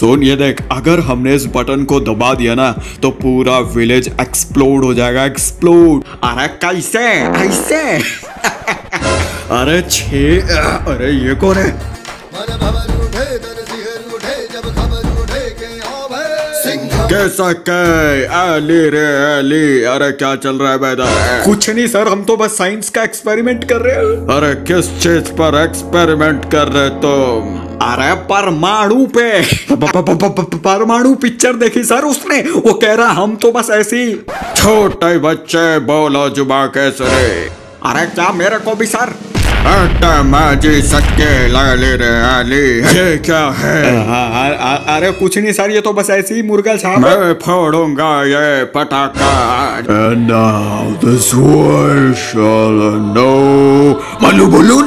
सुन, ये देख, अगर हमने इस बटन को दबा दिया ना तो पूरा विलेज एक्सप्लोड हो जाएगा, एक्सप्लोड। अरे कैसे? कैसे? अरे छे, अरे ये कौन है? कैसा के अली रे अली। अरे क्या चल रहा है बेदा? कुछ नहीं सर हम तो बस साइंस का एक्सपेरिमेंट कर रहे हैं। अरे किस चीज़ पर एक्सपेरिमेंट कर रहे तुम अरे परमाणु प- परमाणु पिक्चर देखी सर उसने। वो कह रहा हम तो बस ऐसी छोटे बच्चे बोलो जुबा कैसे अरे क्या मेरे को भी सर? जी सच्चे लाली रे आली। ये क्या है? अरे कुछ नहीं सर ये तो बस ऐसे ही मुर्गा छाप मैं फोड़ूँगा ये पटाखा। And now this world shall know Manu Balloon